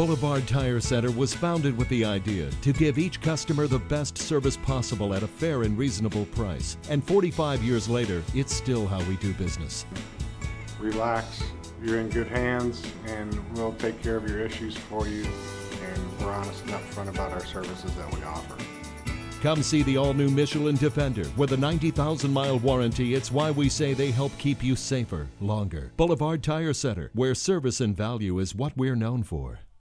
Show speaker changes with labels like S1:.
S1: Boulevard Tire Center was founded with the idea to give each customer the best service possible at a fair and reasonable price. And 45 years later, it's still how we do business.
S2: relax, you're in good hands, and we'll take care of your issues for you. And we're honest and upfront about our services that we offer.
S1: Come see the all new Michelin Defender. With a 90,000 mile warranty, it's why we say they help keep you safer longer. Boulevard Tire Center, where service and value is what we're known for.